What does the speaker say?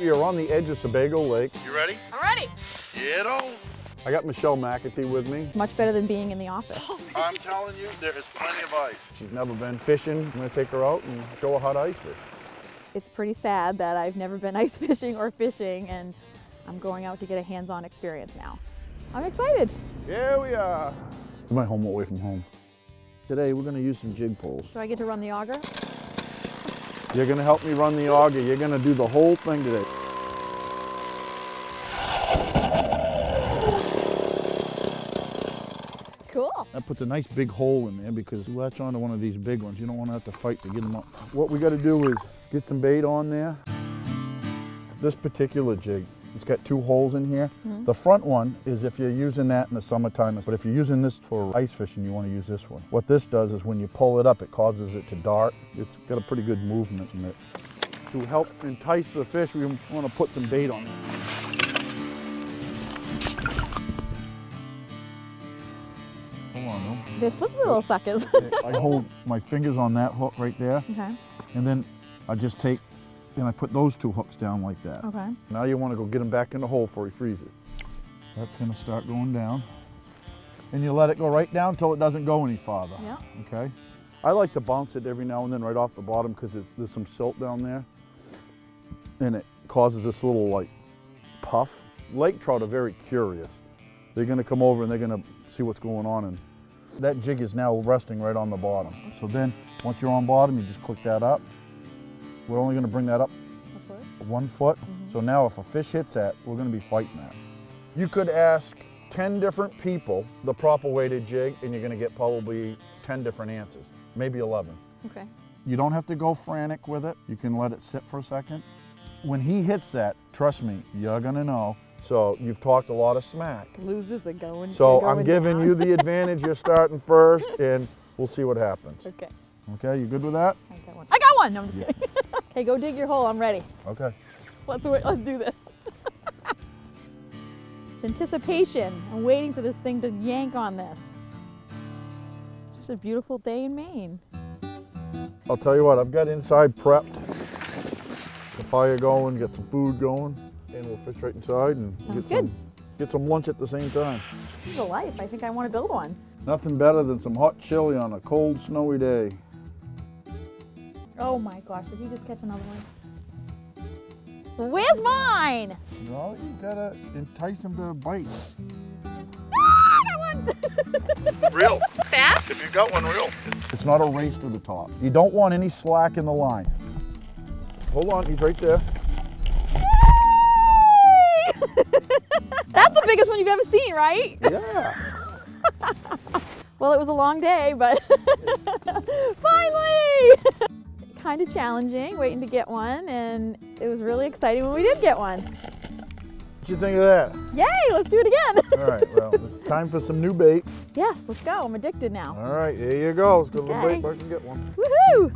We are on the edge of Sebago Lake. You ready? I'm ready. Get on. I got Michelle McAtee with me. Much better than being in the office. Oh, I'm telling you, there is plenty of ice. She's never been fishing. I'm gonna take her out and show her how to ice fish. It's pretty sad that I've never been ice fishing or fishing and I'm going out to get a hands-on experience now. I'm excited. Here we are. My home away from home. Today we're gonna use some jig poles. Do I get to run the auger? You're gonna help me run the auger. You're gonna do the whole thing today. Cool. That puts a nice big hole in there because you latch onto one of these big ones. You don't want to have to fight to get them up. What we got to do is get some bait on there. This particular jig, it's got two holes in here. Mm-hmm. The front one is if you're using that in the summertime, but if you're using this for ice fishing, you want to use this one. What this does is when you pull it up, it causes it to dart. It's got a pretty good movement in it. To help entice the fish, we want to put some bait on it. No. They're slippery little suckers. I hold my fingers on that hook right there, okay. and then I just take, and I put those two hooks down like that. Okay. Now you want to go get him back in the hole before he freezes. That's going to start going down. And you let it go right down until it doesn't go any farther. Yeah. Okay? I like to bounce it every now and then right off the bottom because there's some silt down there. And it causes this little like puff. Lake trout are very curious. They're going to come over and they're going to see what's going on. And that jig is now resting right on the bottom. So then once you're on bottom, you just click that up. We're only going to bring that up one foot. Mm-hmm. So now if a fish hits that, we're gonna be fighting that. You could ask 10 different people the proper way to jig and you're gonna get probably 10 different answers, maybe 11. Okay. You don't have to go frantic with it. You can let it sit for a second. When he hits that, trust me, you're gonna know. So you've talked a lot of smack. Loses are going. So they're I'm giving down. you the advantage. You're starting first and we'll see what happens. Okay. Okay, you good with that? I got one. I got one. No, I'm Yeah. kidding. hey, go dig your hole. I'm ready. Okay. Let's wait, let's do this. Anticipation. I'm waiting for this thing to yank on this. Just a beautiful day in Maine. I'll tell you what, I've got inside prepped. The fire going, get some food going, and we'll fish right inside and Sounds get good. some get some lunch at the same time. This is a life. I think I want to build one. Nothing better than some hot chili on a cold, snowy day. Oh my gosh, did he just catch another one? Where's mine? Well, you gotta entice them to bite. Ah, I got one! Real. Fast? If you got one, real. It's not a race to the top. You don't want any slack in the line. Hold on, he's right there. That's the biggest one you've ever seen, right? Yeah. Well, it was a long day, but finally! kind of challenging waiting to get one, and it was really exciting when we did get one. What you think of that? Yay, let's do it again. All right, well, it's time for some new bait. yes, let's go. I'm addicted now. All right, here you go. Let's go to the Okay. bait park and get one. Woohoo!